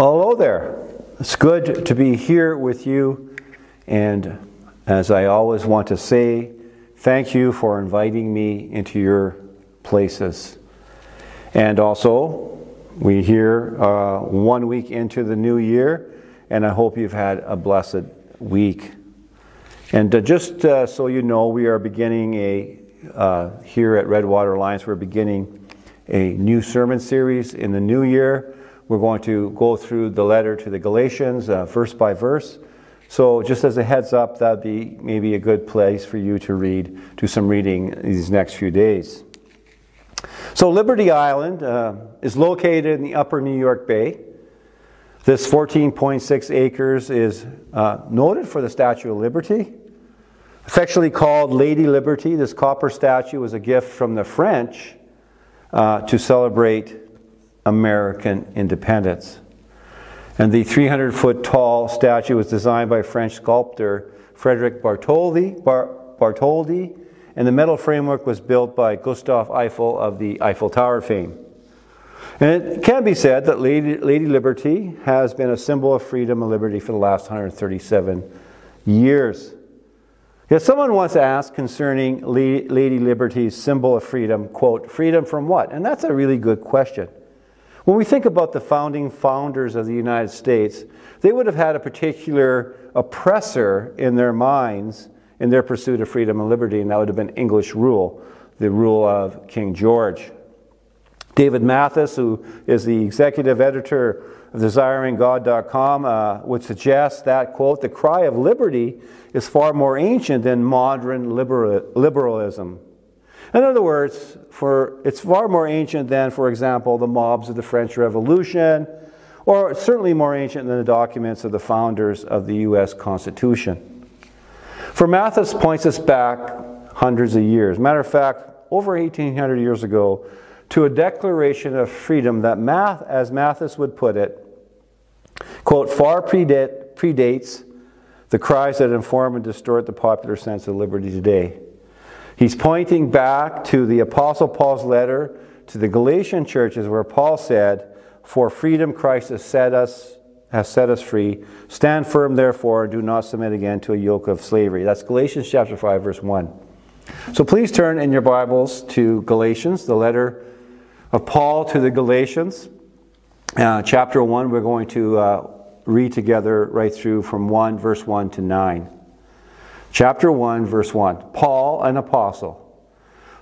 Well, hello there. It's good to be here with you. And as I always want to say, thank you for inviting me into your places. And also, we here uh, one week into the new year, and I hope you've had a blessed week. And uh, just uh, so you know, we are beginning a, uh, here at Redwater Alliance, we're beginning a new sermon series in the new year. We're going to go through the letter to the Galatians, uh, verse by verse. So, just as a heads up, that'd be maybe a good place for you to read, do some reading these next few days. So, Liberty Island uh, is located in the upper New York Bay. This 14.6 acres is uh, noted for the Statue of Liberty. Affectionately called Lady Liberty, this copper statue was a gift from the French uh, to celebrate American independence. And the 300 foot tall statue was designed by French sculptor Frederick Bartholdi, Bar- Bartholdi, and the metal framework was built by Gustave Eiffel of the Eiffel Tower fame. And it can be said that Lady, Lady Liberty has been a symbol of freedom and liberty for the last 137 years. Yet someone once asked concerning Lady Liberty's symbol of freedom, quote, freedom from what? And that's a really good question. When we think about the founding founders of the United States, they would have had a particular oppressor in their minds in their pursuit of freedom and liberty, and that would have been English rule, the rule of King George. David Mathis, who is the executive editor of desiringgod.com, uh, would suggest that, quote, the cry of liberty is far more ancient than modern liberal, liberalism. In other words, for, it's far more ancient than, for example, the mobs of the French Revolution, or certainly more ancient than the documents of the founders of the U.S. Constitution. For Mathis points us back hundreds of years. Matter of fact, over 1800 years ago, to a declaration of freedom that, Math, as Mathis would put it, quote, far predate, predates the cries that inform and distort the popular sense of liberty today. He's pointing back to the Apostle Paul's letter to the Galatian churches where Paul said, For freedom Christ has set us has set us free. Stand firm, therefore, and do not submit again to a yoke of slavery. That's Galatians chapter 5, verse 1. So please turn in your Bibles to Galatians, the letter of Paul to the Galatians. Uh, chapter 1, we're going to uh, read together right through from 1, verse 1 to 9. Chapter 1, verse 1 Paul, an apostle,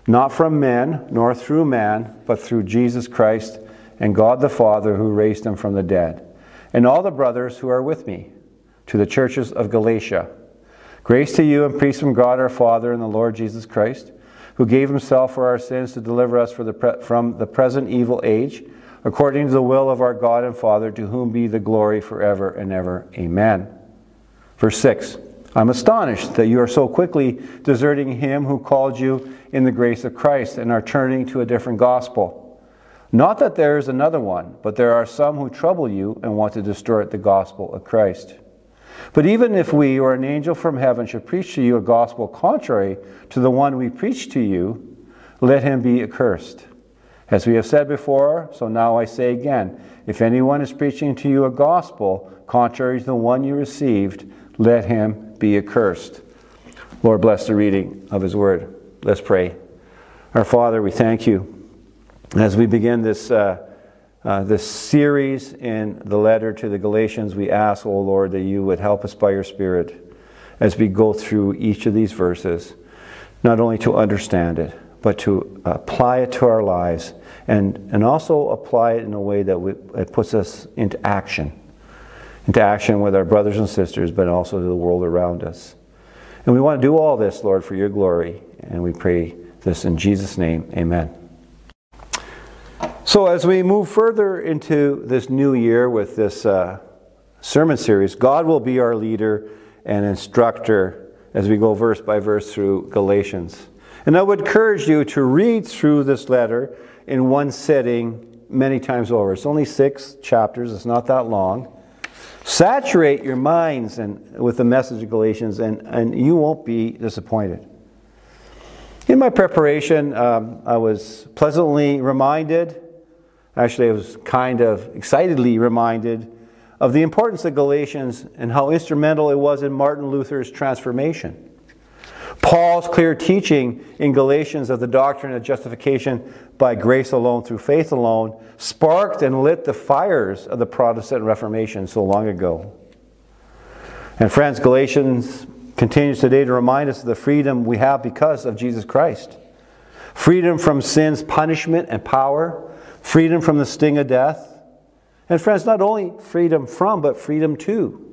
not from men, nor through man, but through Jesus Christ and God the Father who raised him from the dead, and all the brothers who are with me, to the churches of Galatia. Grace to you and peace from God our Father and the Lord Jesus Christ, who gave himself for our sins to deliver us the from the present evil age, according to the will of our God and Father, to whom be the glory forever and ever. Amen. Verse 6. I'm astonished that you are so quickly deserting him who called you in the grace of Christ and are turning to a different gospel. Not that there is another one, but there are some who trouble you and want to distort the gospel of Christ. But even if we or an angel from heaven should preach to you a gospel contrary to the one we preach to you, let him be accursed. As we have said before, so now I say again if anyone is preaching to you a gospel contrary to the one you received, let him be accursed. Lord, bless the reading of His Word. Let's pray. Our Father, we thank you as we begin this, uh, uh, this series in the letter to the Galatians. We ask, O oh Lord, that you would help us by your Spirit as we go through each of these verses, not only to understand it, but to apply it to our lives and, and also apply it in a way that we, it puts us into action into action with our brothers and sisters, but also to the world around us. And we want to do all this, Lord, for your glory. And we pray this in Jesus' name. Amen. So, as we move further into this new year with this uh, sermon series, God will be our leader and instructor as we go verse by verse through Galatians. And I would encourage you to read through this letter in one sitting many times over. It's only six chapters, it's not that long. Saturate your minds and, with the message of Galatians, and, and you won't be disappointed. In my preparation, um, I was pleasantly reminded, actually, I was kind of excitedly reminded of the importance of Galatians and how instrumental it was in Martin Luther's transformation. Paul's clear teaching in Galatians of the doctrine of justification by grace alone through faith alone sparked and lit the fires of the Protestant Reformation so long ago. And friends, Galatians continues today to remind us of the freedom we have because of Jesus Christ. Freedom from sin's punishment and power, freedom from the sting of death. And friends, not only freedom from, but freedom to.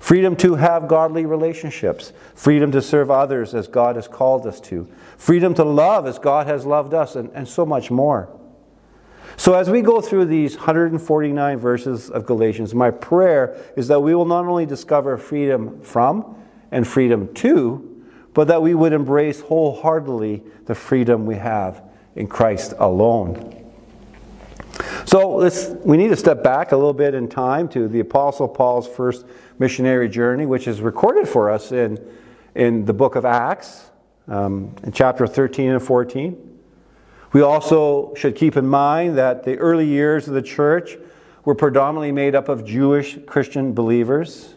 Freedom to have godly relationships. Freedom to serve others as God has called us to. Freedom to love as God has loved us, and, and so much more. So, as we go through these 149 verses of Galatians, my prayer is that we will not only discover freedom from and freedom to, but that we would embrace wholeheartedly the freedom we have in Christ alone. So let's, we need to step back a little bit in time to the Apostle Paul's first missionary journey, which is recorded for us in, in the book of Acts, um, in chapter 13 and 14. We also should keep in mind that the early years of the church were predominantly made up of Jewish Christian believers.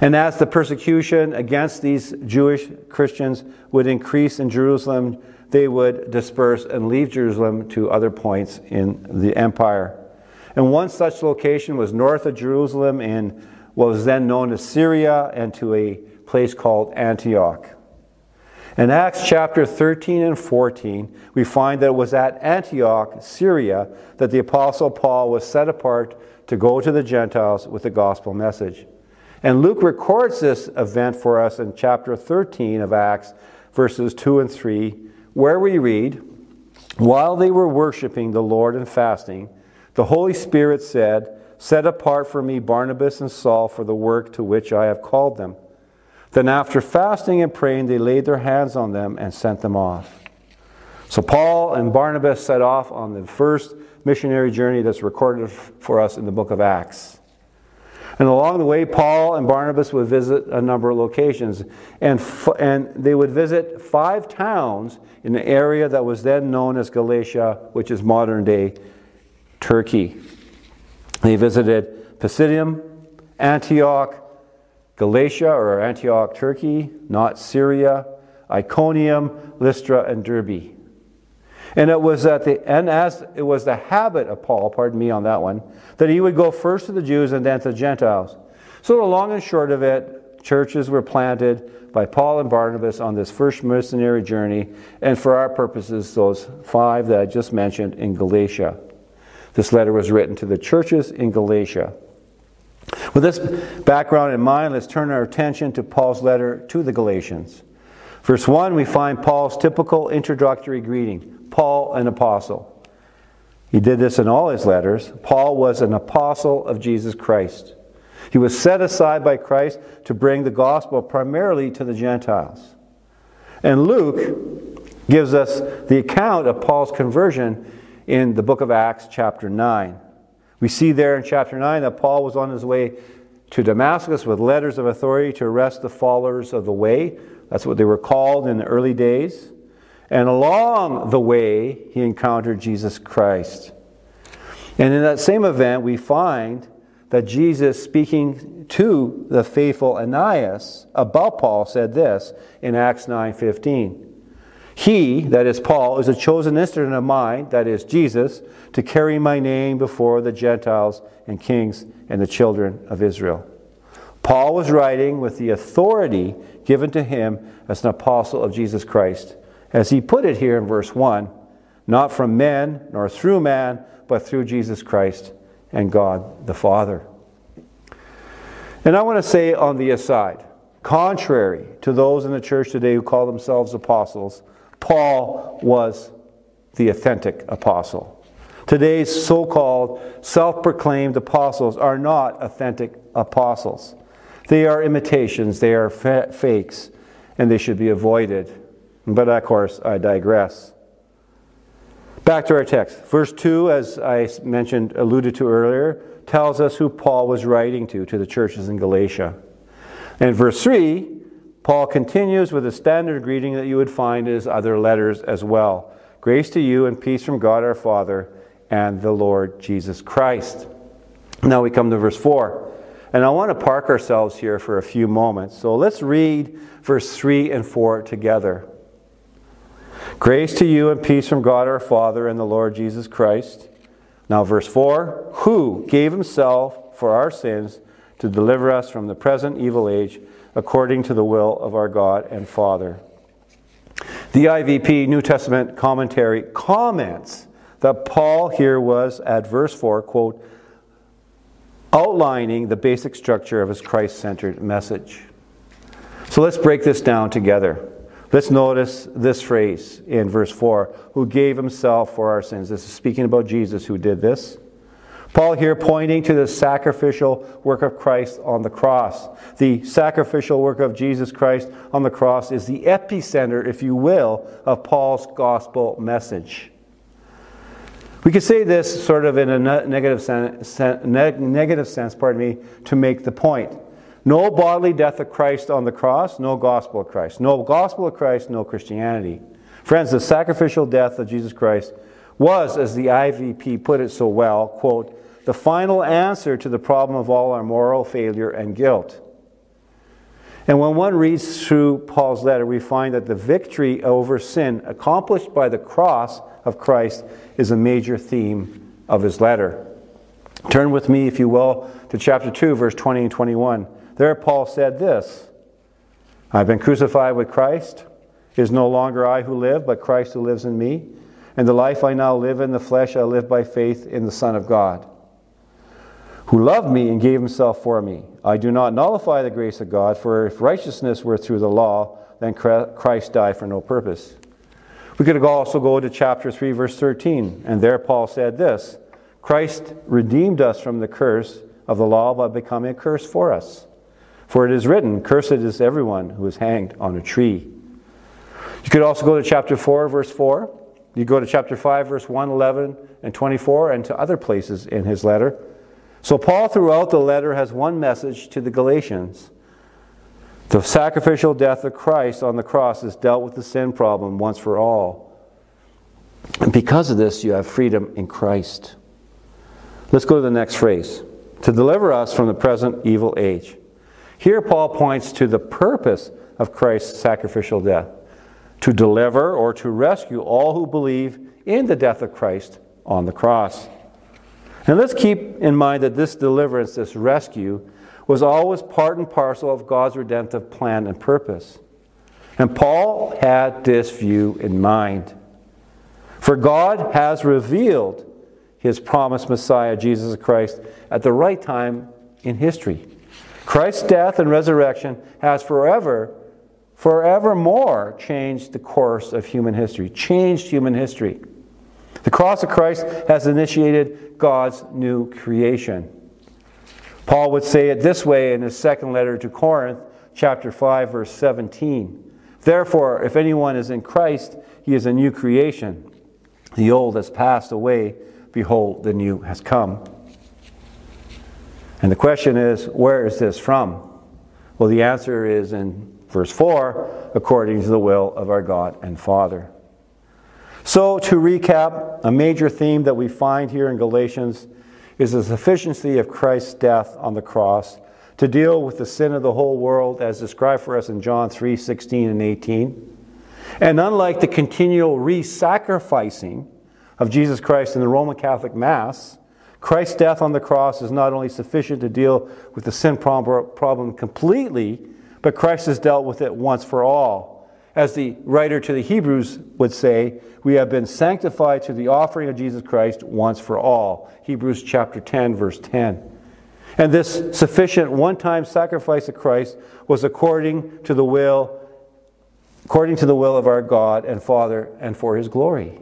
And as the persecution against these Jewish Christians would increase in Jerusalem, they would disperse and leave Jerusalem to other points in the empire. And one such location was north of Jerusalem in what was then known as Syria and to a place called Antioch. In Acts chapter 13 and 14, we find that it was at Antioch, Syria, that the Apostle Paul was set apart to go to the Gentiles with the gospel message. And Luke records this event for us in chapter 13 of Acts, verses 2 and 3, where we read, While they were worshiping the Lord and fasting, the Holy Spirit said, Set apart for me Barnabas and Saul for the work to which I have called them. Then, after fasting and praying, they laid their hands on them and sent them off. So, Paul and Barnabas set off on the first missionary journey that's recorded for us in the book of Acts. And along the way, Paul and Barnabas would visit a number of locations. And, f- and they would visit five towns in the area that was then known as Galatia, which is modern day Turkey. They visited Pisidian, Antioch, Galatia or Antioch, Turkey, not Syria, Iconium, Lystra, and Derbe. And it was at the and as it was the habit of Paul, pardon me on that one, that he would go first to the Jews and then to the Gentiles. So the long and short of it, churches were planted by Paul and Barnabas on this first missionary journey, and for our purposes, those five that I just mentioned in Galatia. This letter was written to the churches in Galatia. With this background in mind, let's turn our attention to Paul's letter to the Galatians. Verse 1, we find Paul's typical introductory greeting. Paul, an apostle. He did this in all his letters. Paul was an apostle of Jesus Christ. He was set aside by Christ to bring the gospel primarily to the Gentiles. And Luke gives us the account of Paul's conversion in the book of Acts, chapter 9. We see there in chapter 9 that Paul was on his way to Damascus with letters of authority to arrest the followers of the way. That's what they were called in the early days. And along the way, he encountered Jesus Christ. And in that same event, we find that Jesus, speaking to the faithful Ananias about Paul, said this in Acts 9:15. He, that is Paul, is a chosen instrument of mine, that is Jesus, to carry my name before the Gentiles and kings and the children of Israel. Paul was writing with the authority given to him as an apostle of Jesus Christ as he put it here in verse 1 not from men nor through man, but through Jesus Christ and God the Father. And I want to say on the aside, contrary to those in the church today who call themselves apostles, Paul was the authentic apostle. Today's so called self proclaimed apostles are not authentic apostles. They are imitations, they are fa- fakes, and they should be avoided. But of course, I digress. Back to our text. Verse 2, as I mentioned, alluded to earlier, tells us who Paul was writing to, to the churches in Galatia. And verse 3, Paul continues with a standard greeting that you would find in his other letters as well. Grace to you and peace from God our Father and the Lord Jesus Christ. Now we come to verse 4. And I want to park ourselves here for a few moments. So let's read verse 3 and 4 together. Grace to you and peace from God our Father and the Lord Jesus Christ. Now, verse 4 Who gave himself for our sins to deliver us from the present evil age according to the will of our God and Father. The IVP New Testament commentary comments that Paul here was at verse 4, quote, outlining the basic structure of his Christ centered message. So let's break this down together. Let's notice this phrase in verse 4 who gave himself for our sins. This is speaking about Jesus who did this. Paul here pointing to the sacrificial work of Christ on the cross. The sacrificial work of Jesus Christ on the cross is the epicenter, if you will, of Paul's gospel message. We could say this sort of in a negative sense, negative sense, pardon me, to make the point. No bodily death of Christ on the cross, no gospel of Christ. No gospel of Christ, no Christianity. Friends, the sacrificial death of Jesus Christ was, as the IVP put it so well, quote, the final answer to the problem of all our moral failure and guilt. And when one reads through Paul's letter, we find that the victory over sin accomplished by the cross of Christ is a major theme of his letter. Turn with me, if you will, to chapter 2, verse 20 and 21. There, Paul said this I've been crucified with Christ. It is no longer I who live, but Christ who lives in me. And the life I now live in the flesh, I live by faith in the Son of God who loved me and gave himself for me. I do not nullify the grace of God, for if righteousness were through the law, then Christ died for no purpose. We could also go to chapter 3, verse 13, and there Paul said this Christ redeemed us from the curse of the law by becoming a curse for us. For it is written, Cursed is everyone who is hanged on a tree. You could also go to chapter 4, verse 4. You go to chapter 5, verse 1, 11, and 24, and to other places in his letter. So, Paul, throughout the letter, has one message to the Galatians. The sacrificial death of Christ on the cross has dealt with the sin problem once for all. And because of this, you have freedom in Christ. Let's go to the next phrase to deliver us from the present evil age. Here, Paul points to the purpose of Christ's sacrificial death to deliver or to rescue all who believe in the death of Christ on the cross. And let's keep in mind that this deliverance, this rescue, was always part and parcel of God's redemptive plan and purpose. And Paul had this view in mind. For God has revealed his promised Messiah, Jesus Christ, at the right time in history. Christ's death and resurrection has forever, forevermore changed the course of human history, changed human history. The cross of Christ has initiated God's new creation. Paul would say it this way in his second letter to Corinth, chapter 5, verse 17. Therefore, if anyone is in Christ, he is a new creation. The old has passed away, behold, the new has come. And the question is, where is this from? Well, the answer is in verse 4 according to the will of our God and Father. So, to recap, a major theme that we find here in Galatians is the sufficiency of Christ's death on the cross to deal with the sin of the whole world as described for us in John 3 16 and 18. And unlike the continual re sacrificing of Jesus Christ in the Roman Catholic Mass, Christ's death on the cross is not only sufficient to deal with the sin problem completely, but Christ has dealt with it once for all as the writer to the Hebrews would say, we have been sanctified through the offering of Jesus Christ once for all. Hebrews chapter 10, verse 10. And this sufficient one time sacrifice of Christ was according to the will according to the will of our God and Father and for his glory.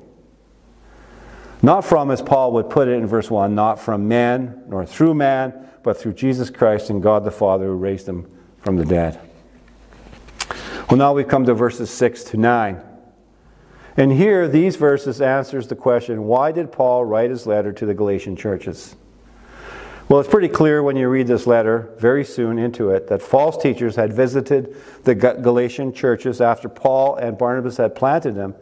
Not from, as Paul would put it in verse 1, not from man nor through man, but through Jesus Christ and God the Father who raised him from the dead. Well, now we come to verses 6 to 9. And here, these verses answers the question, why did Paul write his letter to the Galatian churches? Well, it's pretty clear when you read this letter, very soon into it, that false teachers had visited the Galatian churches after Paul and Barnabas had planted them,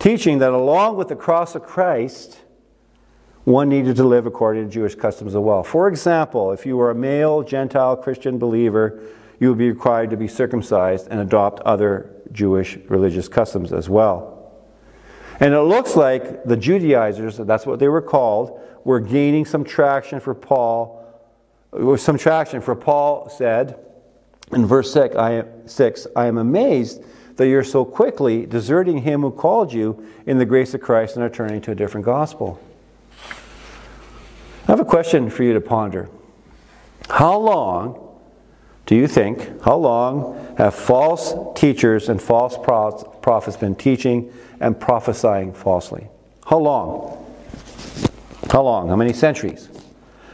teaching that along with the cross of Christ, one needed to live according to Jewish customs as well. For example, if you were a male Gentile Christian believer, you would be required to be circumcised and adopt other Jewish religious customs as well. And it looks like the Judaizers, that's what they were called, were gaining some traction for Paul. Some traction for Paul said in verse 6 I, am, 6, I am amazed that you're so quickly deserting him who called you in the grace of Christ and are turning to a different gospel. I have a question for you to ponder. How long do you think, how long have false teachers and false prophets been teaching and prophesying falsely? How long? How long? How many centuries?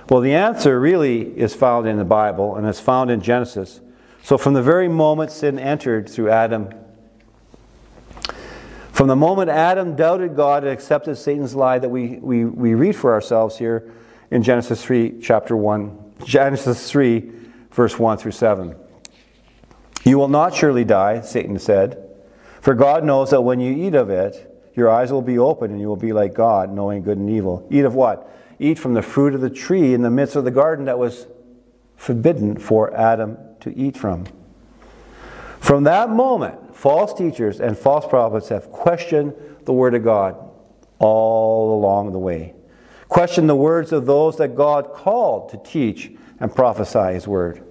Well, the answer really is found in the Bible and it's found in Genesis. So, from the very moment sin entered through Adam, from the moment Adam doubted God and accepted Satan's lie that we, we, we read for ourselves here in Genesis 3, chapter 1, Genesis 3, verse 1 through 7. You will not surely die, Satan said, for God knows that when you eat of it, your eyes will be open and you will be like God, knowing good and evil. Eat of what? Eat from the fruit of the tree in the midst of the garden that was forbidden for Adam to eat from. From that moment, false teachers and false prophets have questioned the Word of God all along the way. Questioned the words of those that God called to teach and prophesy His Word.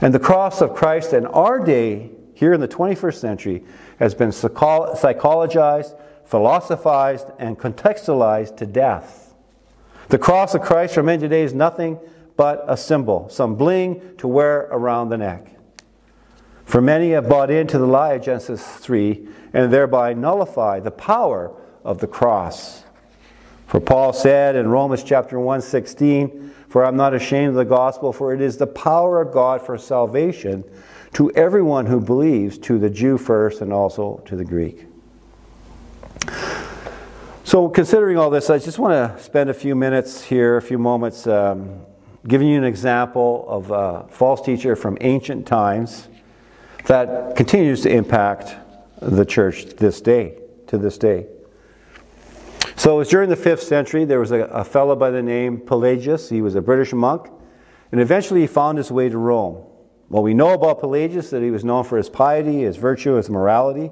And the cross of Christ in our day, here in the 21st century, has been psychologized, philosophized, and contextualized to death. The cross of Christ for today is nothing but a symbol, some bling to wear around the neck. For many have bought into the lie of Genesis 3 and thereby nullify the power of the cross. For Paul said in Romans chapter 1 16, for I'm not ashamed of the gospel, for it is the power of God for salvation to everyone who believes, to the Jew first and also to the Greek. So, considering all this, I just want to spend a few minutes here, a few moments, um, giving you an example of a false teacher from ancient times that continues to impact the church this day, to this day. So it was during the 5th century. There was a, a fellow by the name Pelagius. He was a British monk. And eventually he found his way to Rome. Well, we know about Pelagius that he was known for his piety, his virtue, his morality.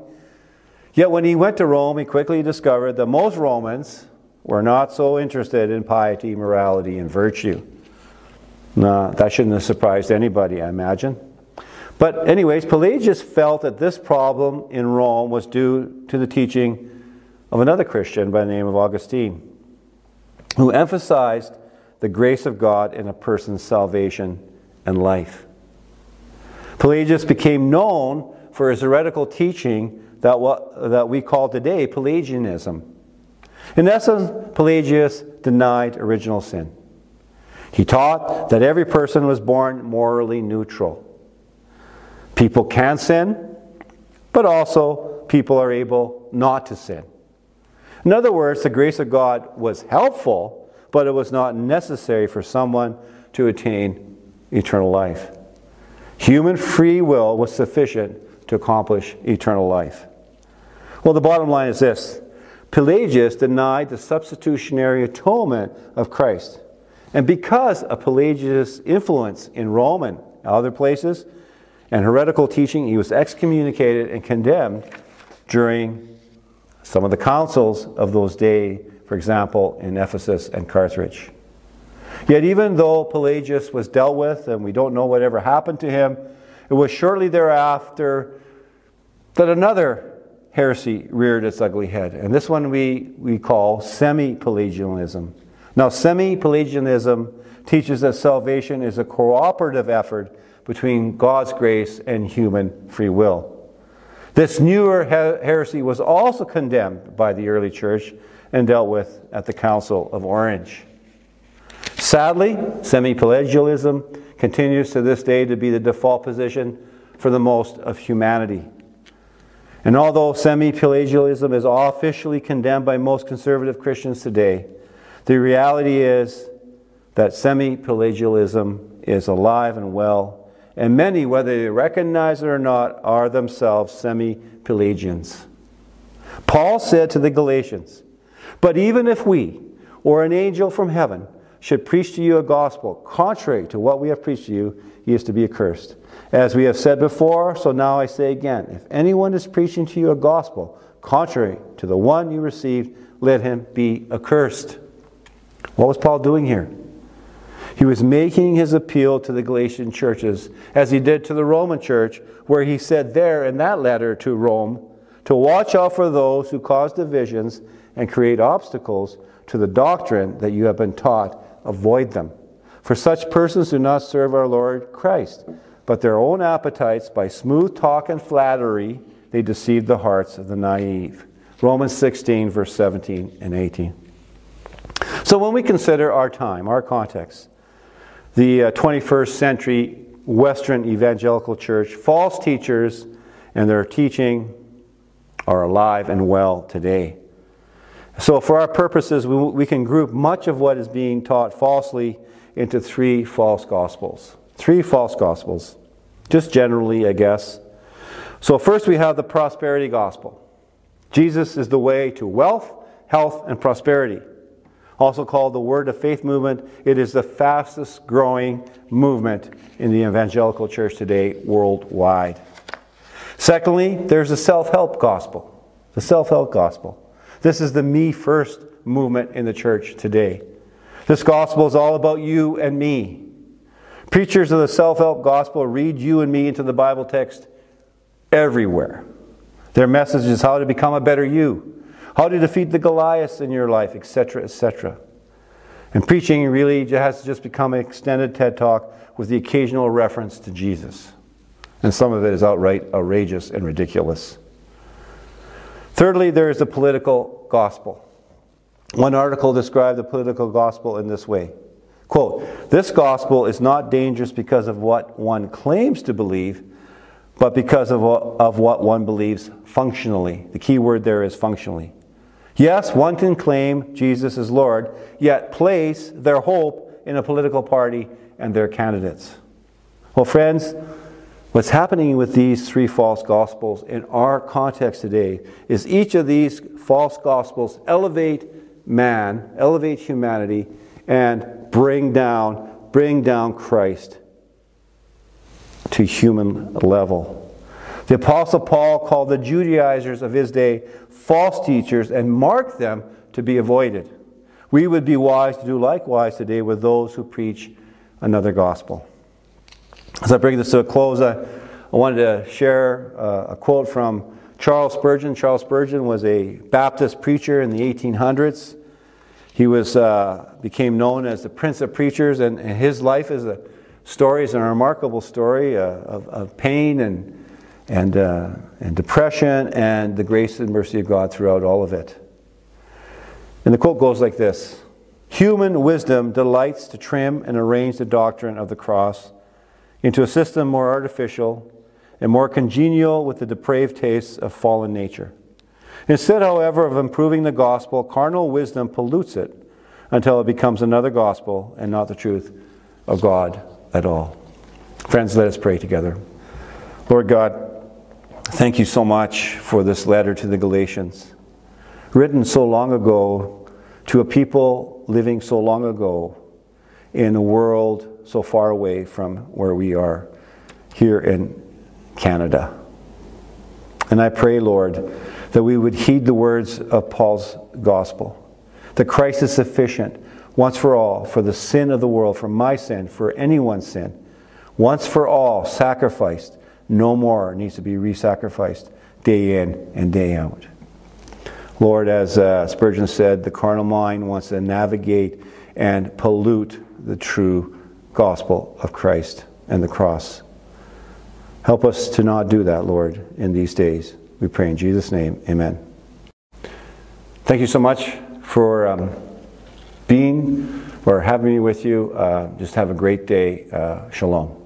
Yet when he went to Rome, he quickly discovered that most Romans were not so interested in piety, morality, and virtue. Nah, that shouldn't have surprised anybody, I imagine. But, anyways, Pelagius felt that this problem in Rome was due to the teaching of another Christian by the name of Augustine, who emphasized the grace of God in a person's salvation and life. Pelagius became known for his heretical teaching that, what, that we call today Pelagianism. In essence, Pelagius denied original sin. He taught that every person was born morally neutral. People can sin, but also people are able not to sin. In other words, the grace of God was helpful, but it was not necessary for someone to attain eternal life. Human free will was sufficient to accomplish eternal life. Well, the bottom line is this Pelagius denied the substitutionary atonement of Christ. And because of Pelagius' influence in Rome and other places and heretical teaching, he was excommunicated and condemned during some of the councils of those days, for example, in Ephesus and Carthage. Yet, even though Pelagius was dealt with and we don't know whatever happened to him, it was shortly thereafter that another heresy reared its ugly head. And this one we, we call semi Pelagianism. Now, semi Pelagianism teaches that salvation is a cooperative effort between God's grace and human free will. This newer heresy was also condemned by the early church and dealt with at the Council of Orange. Sadly, semi Pelagianism continues to this day to be the default position for the most of humanity. And although semi Pelagianism is officially condemned by most conservative Christians today, the reality is that semi Pelagianism is alive and well and many, whether they recognize it or not, are themselves semi Pelagians. Paul said to the Galatians, But even if we, or an angel from heaven should preach to you a gospel contrary to what we have preached to you, he is to be accursed. As we have said before, so now I say again if anyone is preaching to you a gospel contrary to the one you received, let him be accursed. What was Paul doing here? He was making his appeal to the Galatian churches, as he did to the Roman church, where he said there in that letter to Rome to watch out for those who cause divisions and create obstacles to the doctrine that you have been taught. Avoid them. For such persons do not serve our Lord Christ, but their own appetites, by smooth talk and flattery, they deceive the hearts of the naive. Romans 16, verse 17 and 18. So when we consider our time, our context, the uh, 21st century Western evangelical church, false teachers and their teaching are alive and well today. So, for our purposes, we, we can group much of what is being taught falsely into three false gospels. Three false gospels, just generally, I guess. So, first we have the prosperity gospel. Jesus is the way to wealth, health, and prosperity. Also called the Word of Faith movement, it is the fastest growing movement in the evangelical church today worldwide. Secondly, there's the self help gospel. The self help gospel. This is the me first movement in the church today. This gospel is all about you and me. Preachers of the self help gospel read you and me into the Bible text everywhere. Their message is how to become a better you, how to defeat the Goliaths in your life, etc., etc. And preaching really has just become an extended TED talk with the occasional reference to Jesus. And some of it is outright outrageous and ridiculous. Thirdly, there is the political gospel. One article described the political gospel in this way quote, This gospel is not dangerous because of what one claims to believe, but because of what, of what one believes functionally. The key word there is functionally. Yes, one can claim Jesus is Lord, yet place their hope in a political party and their candidates. Well, friends, what's happening with these three false gospels in our context today is each of these false gospels elevate man, elevate humanity, and bring down, bring down Christ to human level. The Apostle Paul called the Judaizers of his day false teachers and mark them to be avoided. We would be wise to do likewise today with those who preach another gospel. As I bring this to a close, I, I wanted to share uh, a quote from Charles Spurgeon. Charles Spurgeon was a Baptist preacher in the 1800s. He was, uh, became known as the Prince of Preachers, and, and his life is a story is a remarkable story uh, of, of, pain and, and, uh, and depression and the grace and mercy of God throughout all of it. And the quote goes like this Human wisdom delights to trim and arrange the doctrine of the cross into a system more artificial and more congenial with the depraved tastes of fallen nature. Instead, however, of improving the gospel, carnal wisdom pollutes it until it becomes another gospel and not the truth of God at all. Friends, let us pray together. Lord God, thank you so much for this letter to the Galatians, written so long ago to a people living so long ago in a world so far away from where we are here in Canada. And I pray, Lord, that we would heed the words of Paul's gospel that Christ is sufficient once for all, for the sin of the world, for my sin, for anyone's sin. Once for all, sacrificed. No more needs to be re sacrificed day in and day out. Lord, as uh, Spurgeon said, the carnal mind wants to navigate and pollute the true gospel of Christ and the cross. Help us to not do that, Lord, in these days. We pray in Jesus' name. Amen. Thank you so much for. Um, being or having me with you. Uh, just have a great day. Uh, shalom.